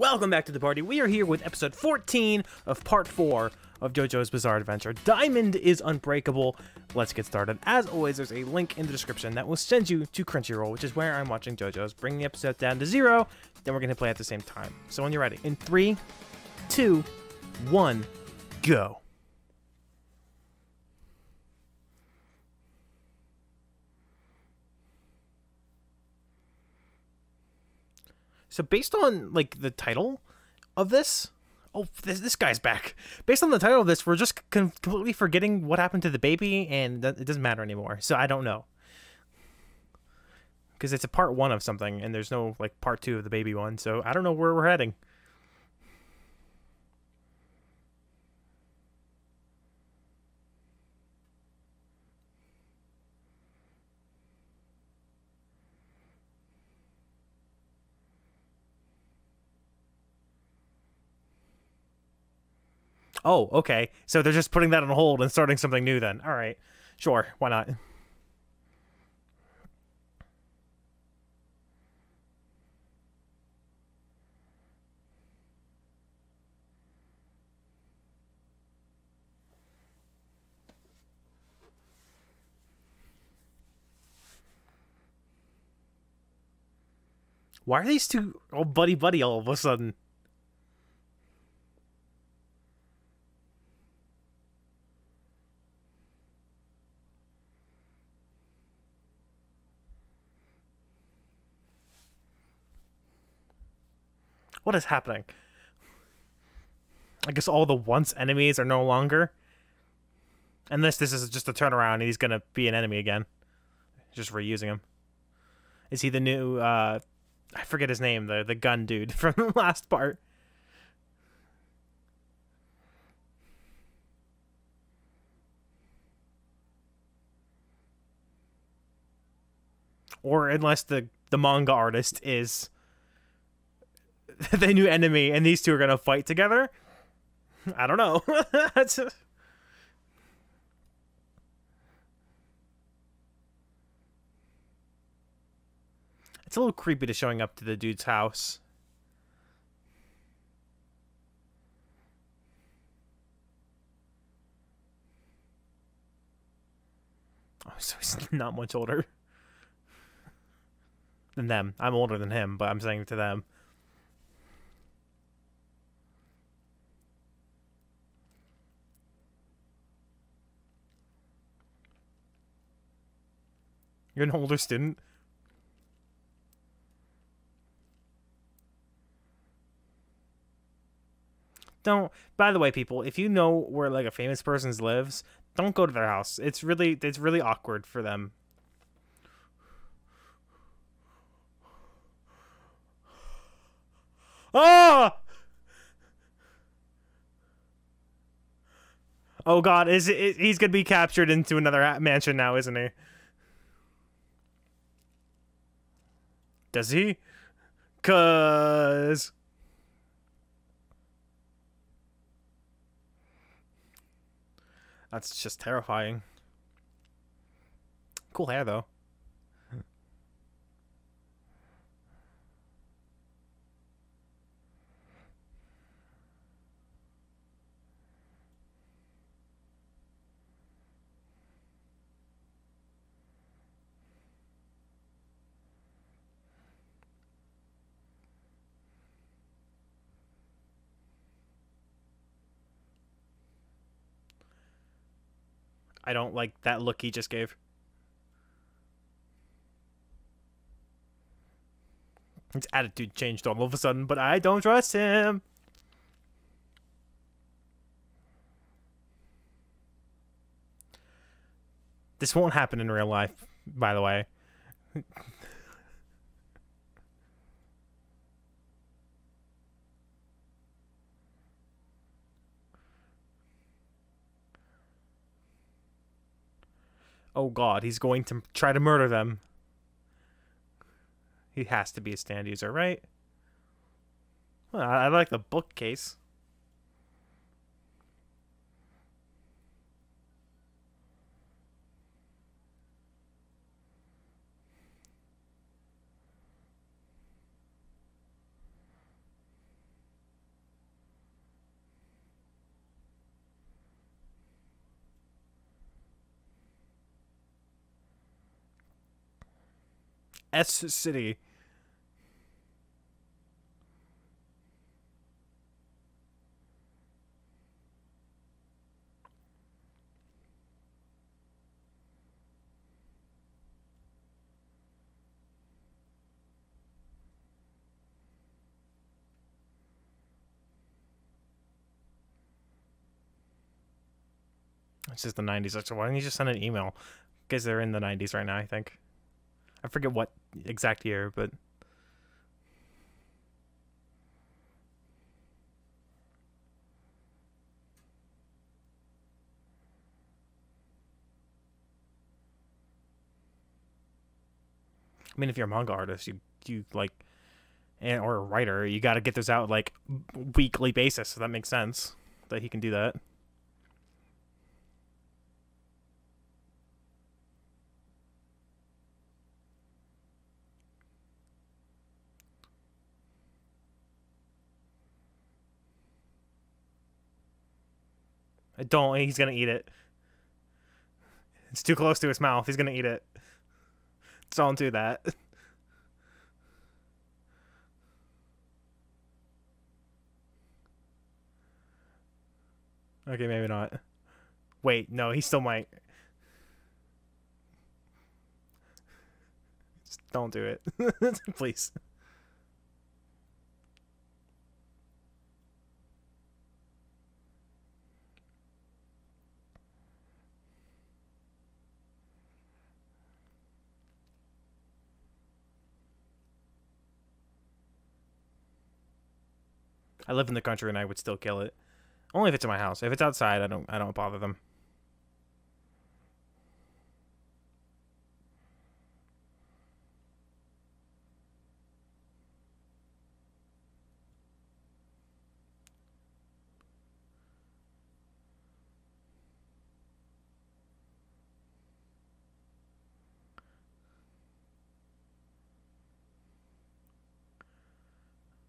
Welcome back to the party. We are here with episode 14 of part 4 of JoJo's Bizarre Adventure. Diamond is unbreakable. Let's get started. As always, there's a link in the description that will send you to Crunchyroll, which is where I'm watching JoJo's. Bring the episode down to zero, then we're going to play at the same time. So when you're ready, in three, two, one, go. So based on like the title of this, oh this this guy's back. Based on the title of this, we're just completely forgetting what happened to the baby, and it doesn't matter anymore. So I don't know because it's a part one of something, and there's no like part two of the baby one. So I don't know where we're heading. Oh, okay. So they're just putting that on hold and starting something new then. All right. Sure. Why not? Why are these two all buddy buddy all of a sudden? What is happening? I guess all the once enemies are no longer. Unless this is just a turnaround and he's gonna be an enemy again. Just reusing him. Is he the new uh I forget his name, the the gun dude from the last part. Or unless the the manga artist is the new enemy and these two are gonna fight together. I don't know. It's a little creepy to showing up to the dude's house. Oh, so he's not much older than them. I'm older than him, but I'm saying to them. You're an older student. Don't. By the way, people, if you know where like a famous person lives, don't go to their house. It's really it's really awkward for them. Oh! Oh God! Is it? He's gonna be captured into another mansion now, isn't he? Does he? Cause. That's just terrifying. Cool hair, though. I don't like that look he just gave. His attitude changed all of a sudden, but I don't trust him. This won't happen in real life, by the way. Oh god, he's going to try to murder them. He has to be a stand user, right? Well, I, I like the bookcase. S City. It's just the 90s. So why don't you just send an email? Because they're in the 90s right now, I think. I forget what exact year, but. I mean, if you're a manga artist, you you like, and or a writer, you got to get those out like weekly basis. So that makes sense that he can do that. Don't. He's gonna eat it. It's too close to his mouth. He's gonna eat it. Don't do that. Okay, maybe not. Wait, no, he still might. Just don't do it. Please. I live in the country and I would still kill it. Only if it's in my house. If it's outside, I don't I don't bother them.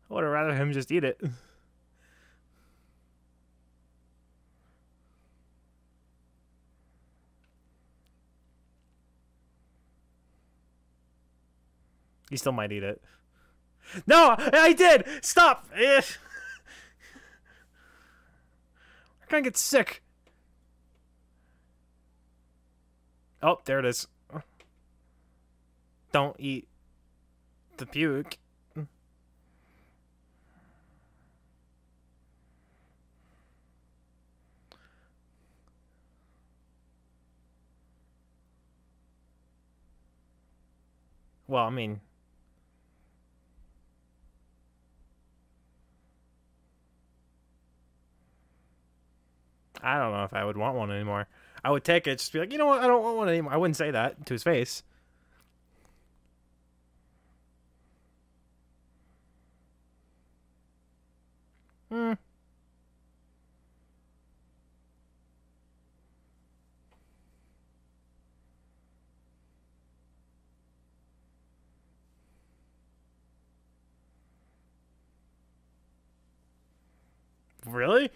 I would rather him just eat it. He still might eat it. No, I did. Stop. I'm gonna get sick. Oh, there it is. Don't eat the puke. Well, I mean, I don't know if I would want one anymore. I would take it, just be like, you know what, I don't want one anymore. I wouldn't say that to his face. Hmm. Really?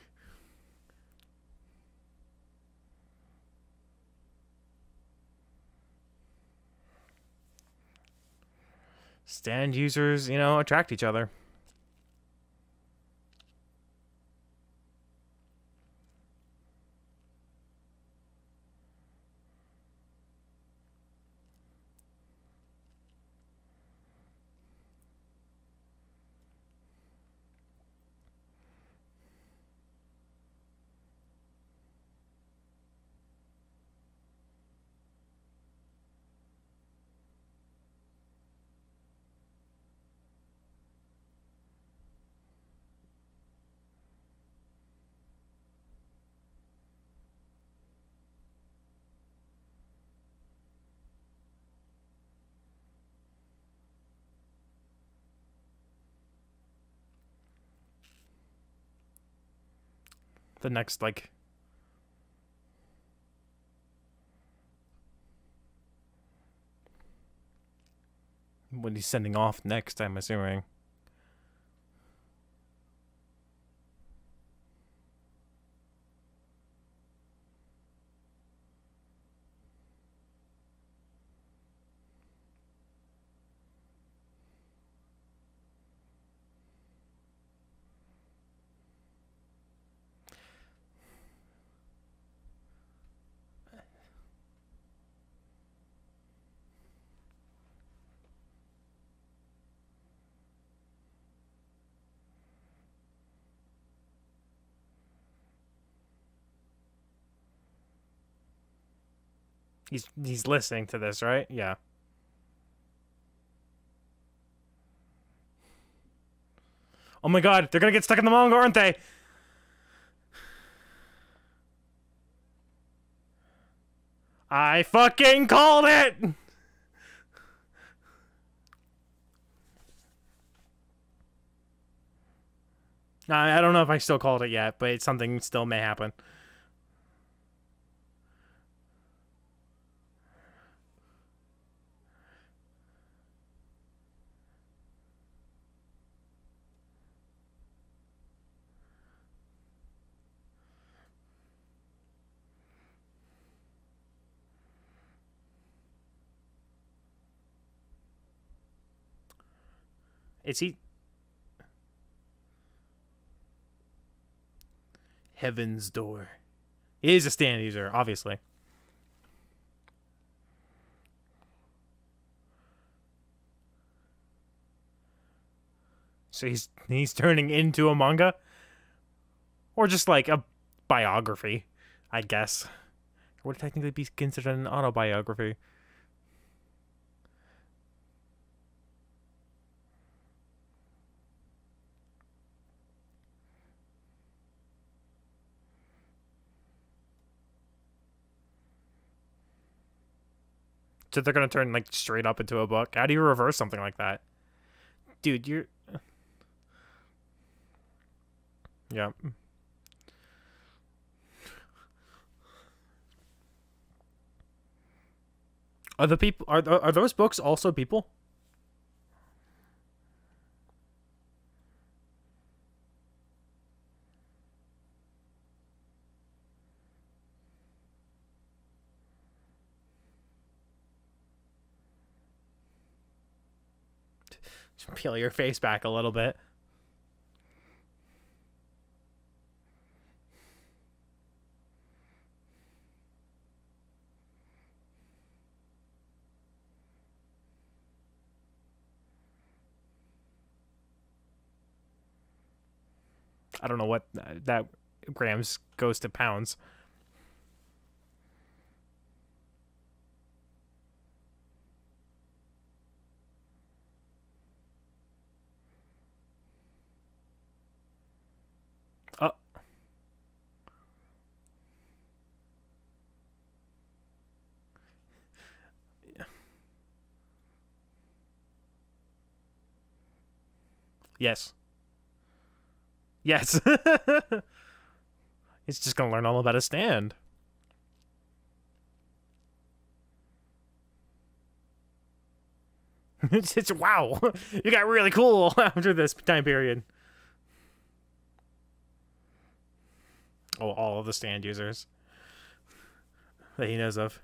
Stand users, you know, attract each other. The next like when he's sending off next, I'm assuming. He's he's listening to this, right? Yeah. Oh my god, they're gonna get stuck in the manga, aren't they? I fucking called it! I don't know if I still called it yet, but something still may happen. Is he? Heaven's Door. He is a stand user, obviously. So he's he's turning into a manga, or just like a biography, I guess. Would technically be considered an autobiography. So they're gonna turn like straight up into a book. How do you reverse something like that, dude? You're yeah. Are the people are are those books also people? Just peel your face back a little bit. I don't know what uh, that grams goes to pounds. Oh. Yes. Yes. He's just gonna learn all about a stand. it's, it's wow. You got really cool after this time period. Oh, all of the stand users that he knows of.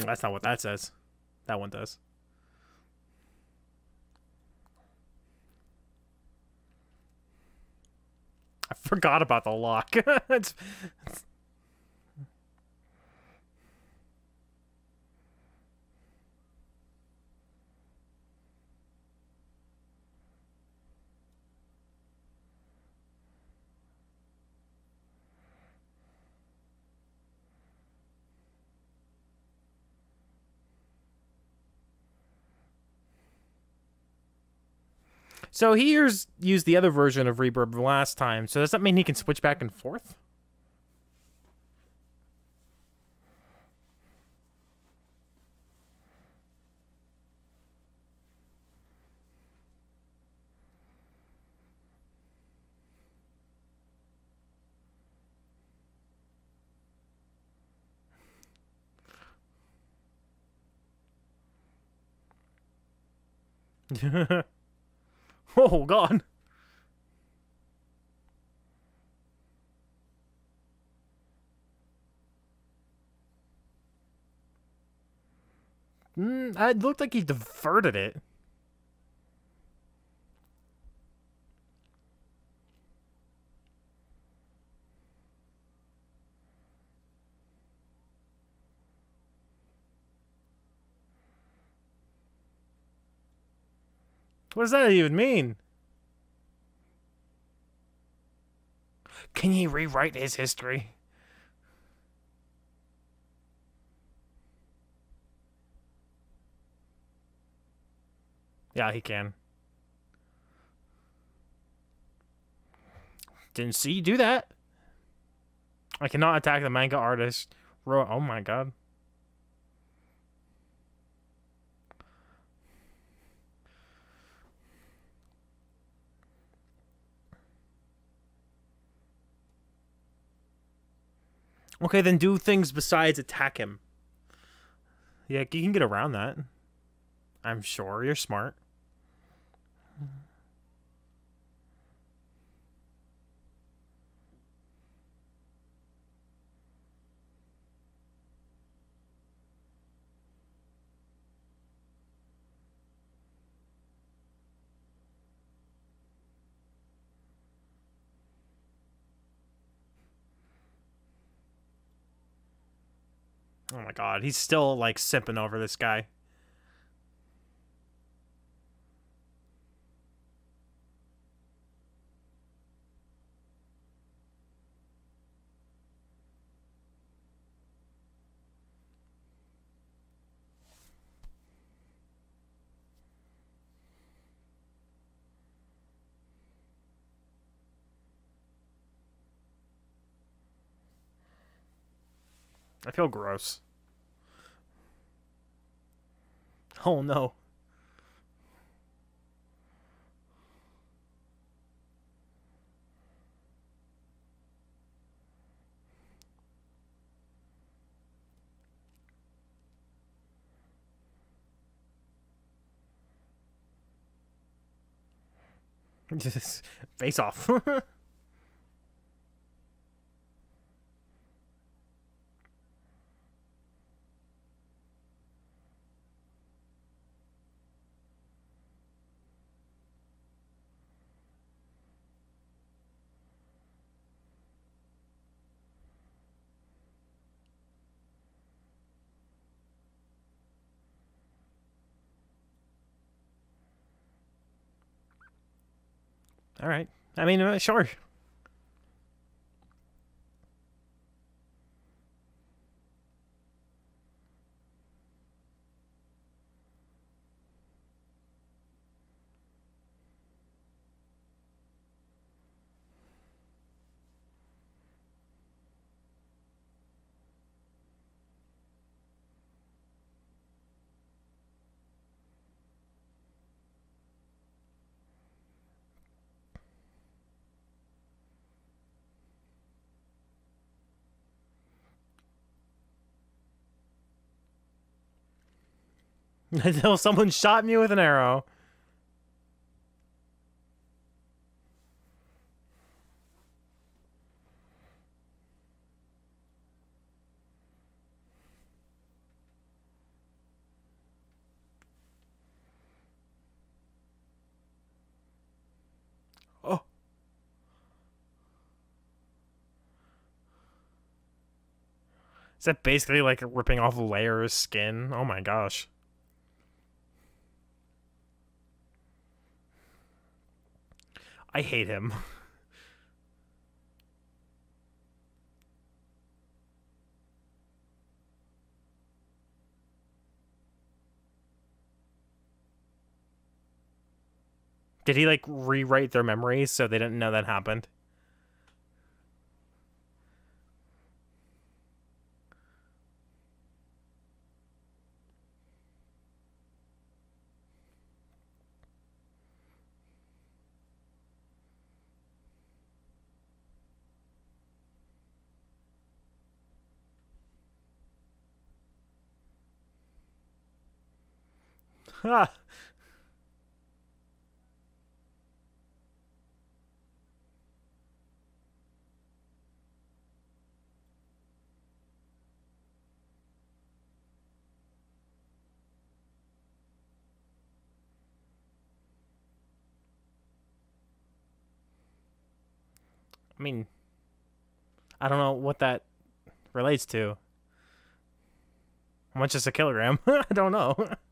Mm, that's not what that says. That one does. I forgot about the lock. it's, it's So he used the other version of Reverb last time. So does that mean he can switch back and forth? Oh, God. Mm, it looked like he diverted it. What does that even mean? Can he rewrite his history? Yeah, he can. Didn't see you do that. I cannot attack the manga artist. Ro oh my god. Okay, then do things besides attack him. Yeah, you can get around that. I'm sure you're smart. Oh my god, he's still like simping over this guy. I feel gross. Oh no. Just face off. All right. I mean, uh, sure. Until someone shot me with an arrow. Oh. Is that basically like ripping off layers of skin? Oh my gosh. I hate him. Did he like rewrite their memories so they didn't know that happened? Ha! I mean, I don't know what that relates to. How much is a kilogram? I don't know.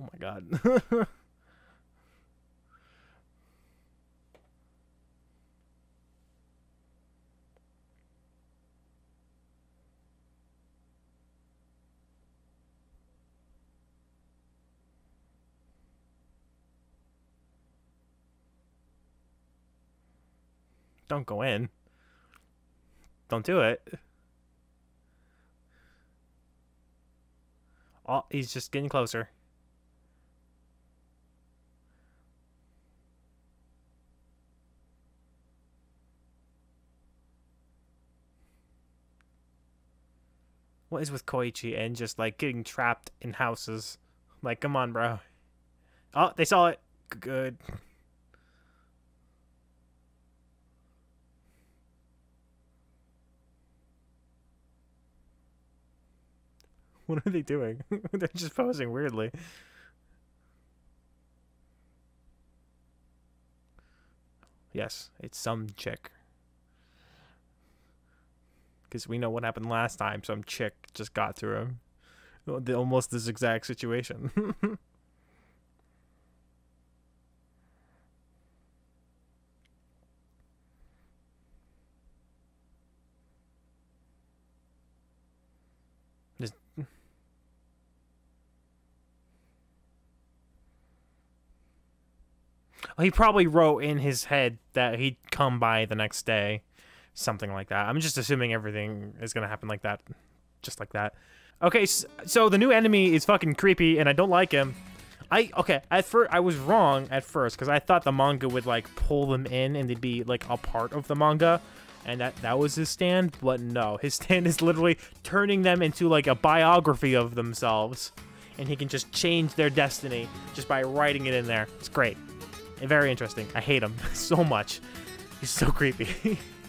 Oh my god. Don't go in. Don't do it. Oh, he's just getting closer. What is with Koichi and just like getting trapped in houses? Like, come on, bro. Oh, they saw it. Good. What are they doing? They're just posing weirdly. Yes, it's some chick. Because we know what happened last time. Some chick just got to him. Oh, almost this exact situation. he probably wrote in his head that he'd come by the next day, something like that. I'm just assuming everything is gonna happen like that, just like that. Okay, so the new enemy is fucking creepy, and I don't like him. I okay at first I was wrong at first because I thought the manga would like pull them in and they'd be like a part of the manga, and that that was his stand. But no, his stand is literally turning them into like a biography of themselves, and he can just change their destiny just by writing it in there. It's great. Very interesting. I hate him so much. He's so creepy.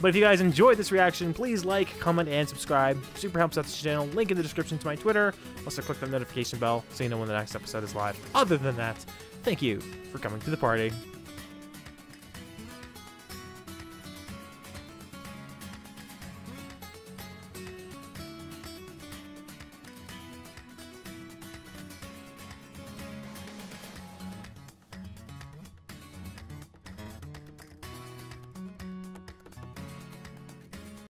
but if you guys enjoyed this reaction, please like, comment, and subscribe. Super helps out the channel. Link in the description to my Twitter. Also click the notification bell so you know when the next episode is live. Other than that, thank you for coming to the party.